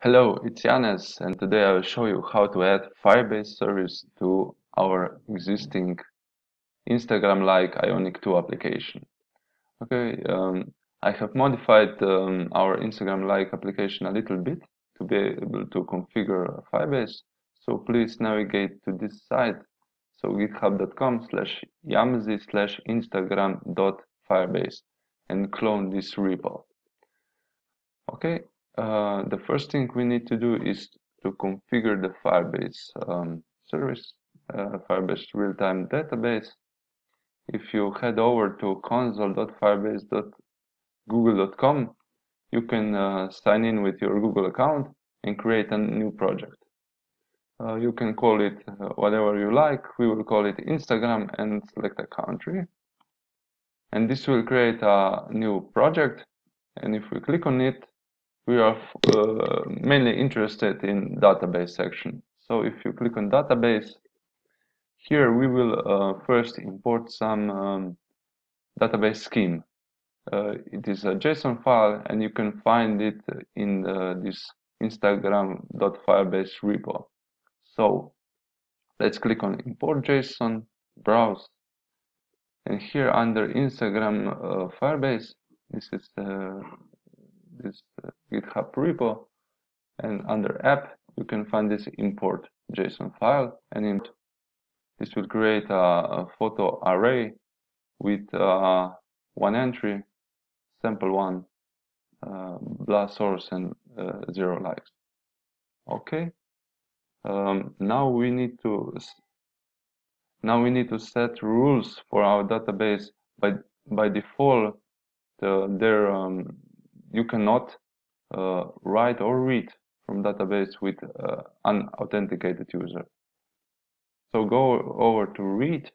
Hello, it's Janez and today I will show you how to add Firebase service to our existing Instagram-like Ionic 2 application. Okay, um, I have modified um, our Instagram-like application a little bit to be able to configure Firebase. So please navigate to this site, so github.com slash yamzi slash instagram.firebase and clone this repo. Okay, uh, the first thing we need to do is to configure the Firebase um, service, uh, Firebase real-time database. If you head over to console.firebase.google.com, you can uh, sign in with your Google account and create a new project. Uh, you can call it uh, whatever you like. We will call it Instagram and select a country. And this will create a new project. And if we click on it, we are uh, mainly interested in database section. So if you click on database, here we will uh, first import some um, database scheme. Uh, it is a JSON file and you can find it in the, this instagram.firebase repo. So let's click on import JSON, browse, and here under Instagram uh, Firebase, this is this uh, GitHub repo and under app you can find this import JSON file and in this will create a, photo array with uh, one entry, sample one, uh, blast source and uh, zero likes. Okay. Um, now we need to now we need to set rules for our database. By by default, the, there um, you cannot uh, write or read from database with uh, unauthenticated user. So go over to read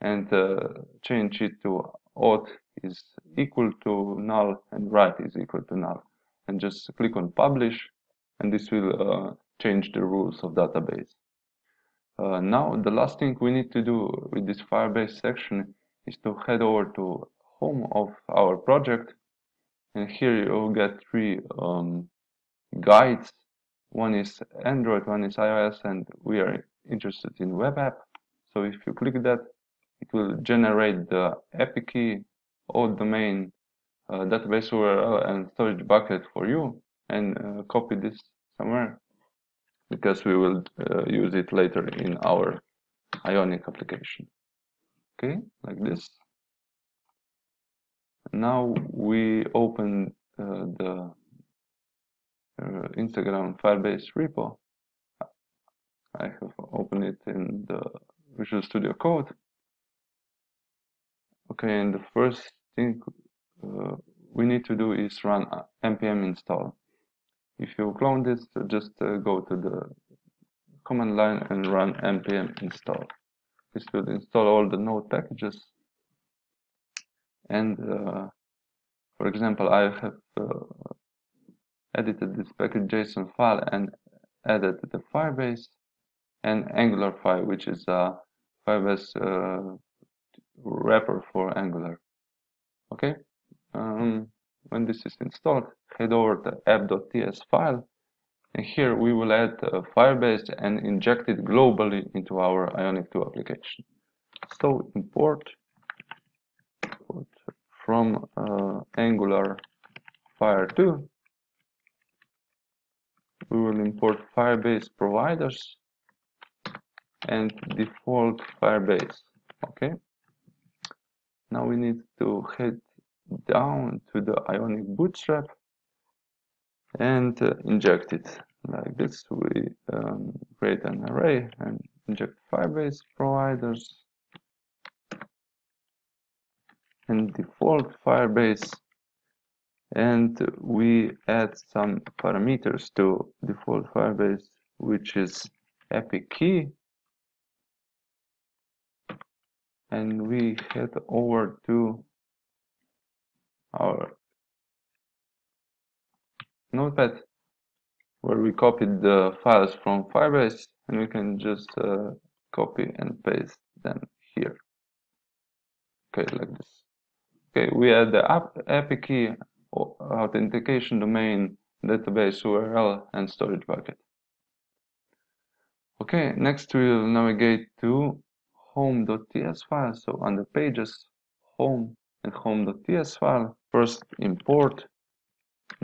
and uh, change it to auth is equal to null and write is equal to null and just click on publish and this will uh, change the rules of database. Uh, now the last thing we need to do with this Firebase section is to head over to home of our project. And here you'll get three um, guides. One is Android one is iOS and we are interested in web app. So if you click that it will generate the API key or domain uh, database URL and storage bucket for you and uh, copy this somewhere because we will uh, use it later in our Ionic application okay like this now we open uh, the uh, Instagram Firebase repo. I have opened it in the Visual Studio Code. Okay, and the first thing uh, we need to do is run npm install. If you clone this, just uh, go to the command line and run npm install. This will install all the node packages. And uh, for example I have uh, edited this package JSON file and added the Firebase and Angular Fire which is a Firebase uh, wrapper for Angular. Okay? Um, when this is installed head over to app.ts file and here we will add uh, Firebase and inject it globally into our Ionic 2 application. So import from uh, Angular Fire 2 we will import Firebase providers and default Firebase. Okay. Now we need to head down to the Ionic Bootstrap and uh, inject it. Like this we um, create an array and inject Firebase providers. And default Firebase. And we add some parameters to default Firebase which is API key. And we head over to our notepad where we copied the files from Firebase and we can just uh, copy and paste them here okay like this Okay, we add the app, API key, authentication domain, database URL, and storage bucket. Okay, next we'll navigate to home.ts file. So under pages, home and home.ts file. First import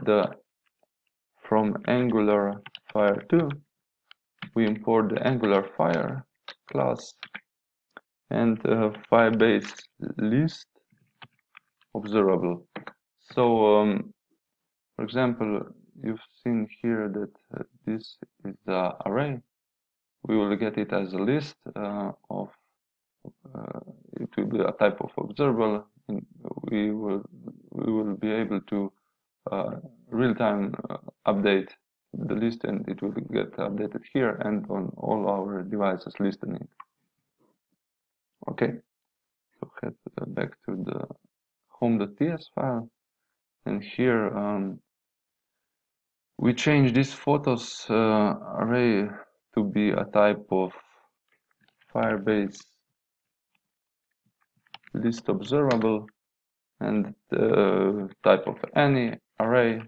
the from Angular Fire 2. We import the Angular Fire class and uh, list observable. So, um, for example, you've seen here that uh, this is the array. We will get it as a list uh, of, uh, it will be a type of observable. we will we will be able to uh, real-time uh, update the list and it will get updated here and on all our devices listening. Okay, so head back to the home.ts file. And here um, we change this photos uh, array to be a type of Firebase list observable and the type of any array.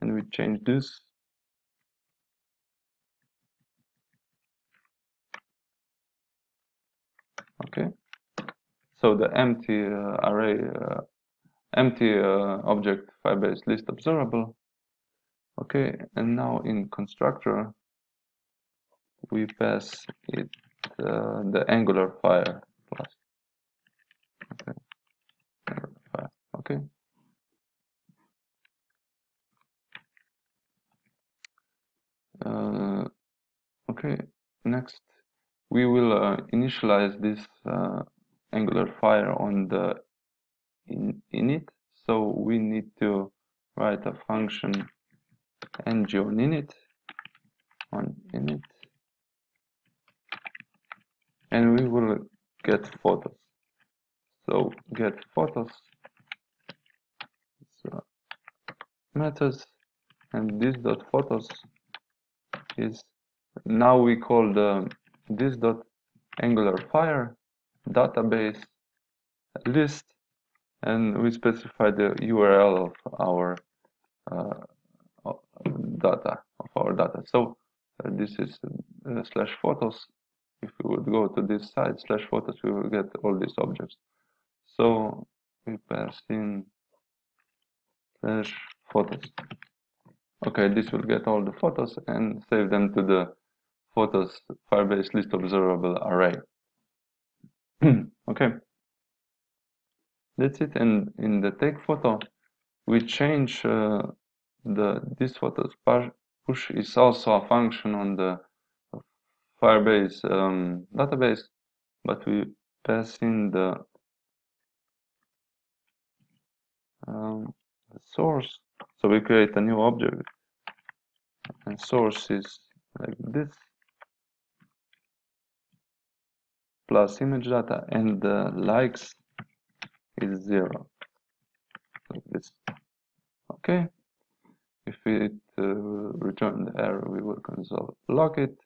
And we change this. Okay. So the empty uh, array uh, empty uh, object firebase list observable. Okay. And now in constructor we pass it uh, the angular fire plus okay. Okay. Uh, okay next we will uh, initialize this uh, angular fire on the in init. So we need to write a function ng on init on init. And we will get photos. So get photos so methods and this dot photos is now we call the this dot angular fire database list and we specify the URL of our uh, data of our data. So uh, this is uh, slash photos. If we would go to this site slash photos we will get all these objects. So we pass in slash photos. Okay this will get all the photos and save them to the photos firebase list observable array. Okay. That's it. And in the take photo we change uh, the this photos push is also a function on the firebase um, database but we pass in the, um, the source so we create a new object and source is like this. Plus image data and the likes is zero. Like this. Okay. If it uh, return the error we will console log it.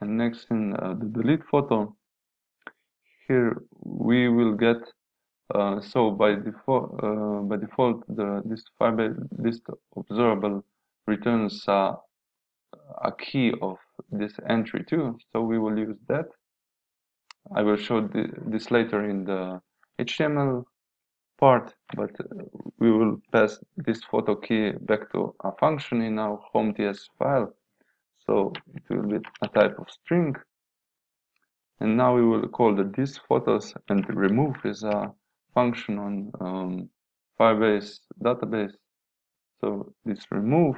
And next in uh, the delete photo. Here we will get uh, so by default uh, by default the this firebase list observable returns a key of this entry too. So we will use that. I will show the, this later in the HTML part but we will pass this photo key back to a function in our home.ts file. So it will be a type of string. And now we will call the this photos and remove is a function on um, Firebase database. So this remove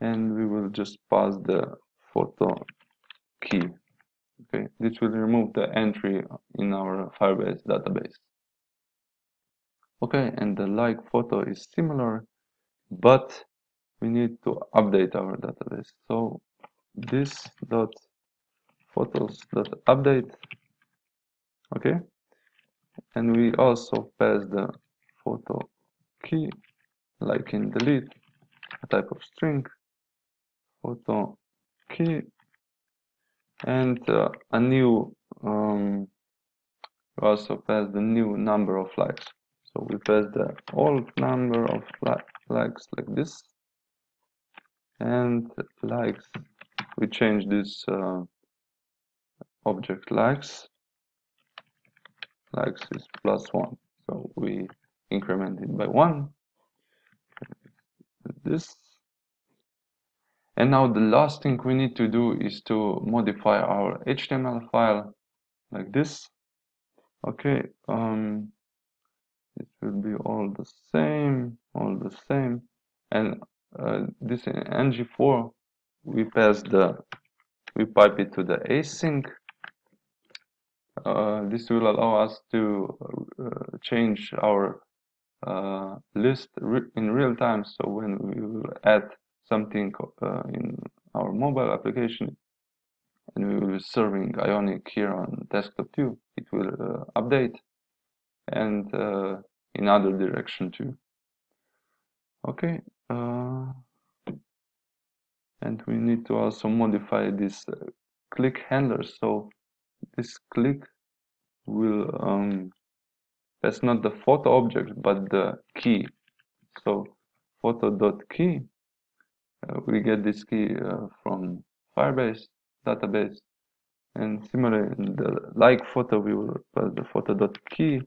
and we will just pass the photo key. Okay this will remove the entry in our Firebase database. Okay and the like photo is similar but we need to update our database. So this dot photos dot update. Okay and we also pass the photo key like in delete a type of string photo key and uh, a new um, we also pass the new number of likes. So we pass the old number of li likes like this and likes we change this uh, object likes likes is plus one. So we increment it by one. This. And now the last thing we need to do is to modify our HTML file like this. Okay um it will be all the same all the same. And uh, this in ngFor we pass the we pipe it to the async uh, this will allow us to uh, change our uh, list re in real time. So when we will add something uh, in our mobile application and we will be serving Ionic here on desktop too it will uh, update and in other direction too. Okay and we need to also modify this click handler. So this click will um, that's not the photo object but the key. So photo dot key uh, we get this key uh, from firebase database. And similarly the like photo we will pass the photo dot key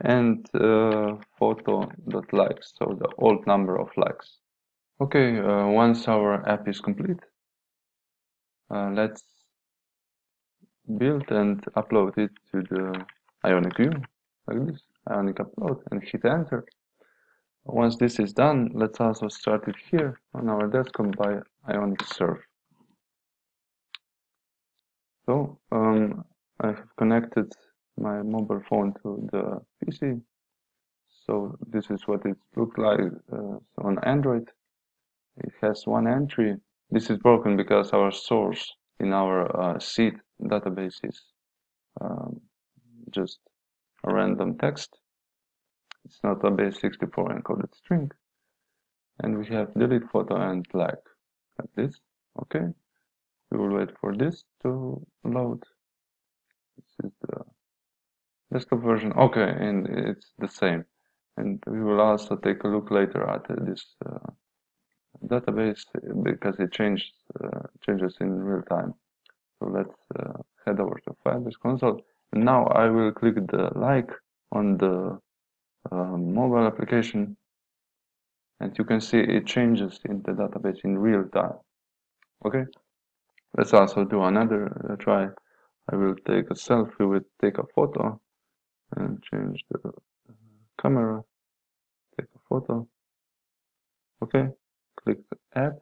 and uh, photo dot likes so the old number of likes. Okay uh, once our app is complete uh, let's build and upload it to the Ionic view like this Ionic upload and hit enter. Once this is done let's also start it here on our desktop by Ionic serve so um, I have connected my mobile phone to the PC so this is what it looks like uh, on Android. It has one entry. This is broken because our source in our uh, seed database is um, just a random text. It's not a base64 encoded string. And we have delete photo and like, like this. Okay. We will wait for this to load. This is the desktop version. Okay, and it's the same. And we will also take a look later at this uh, database because it changes uh, changes in real time. So let's uh, head over to Firebase console. And now I will click the like on the uh, mobile application and you can see it changes in the database in real time. Okay, let's also do another uh, try. I will take a selfie with take a photo and change the camera, take a photo. Okay, click add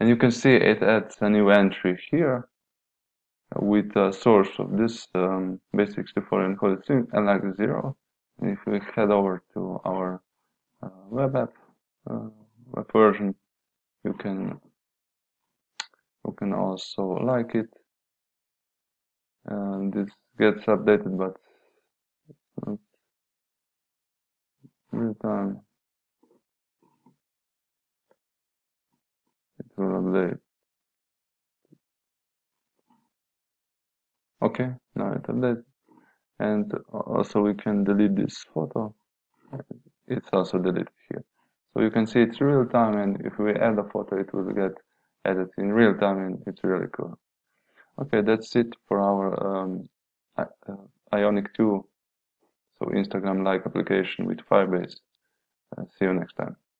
and you can see it adds a new entry here with a source of this um, base64 encoded string and like 0 if we head over to our uh, web app uh, web version you can you can also like it. And this gets updated but real time. It will update okay. Now it updates and also we can delete this photo. It's also deleted here. So you can see it's real time and if we add a photo it will get added in real time and it's really cool. Okay that's it for our um, uh, Ionic 2 so Instagram like application with Firebase. Uh, see you next time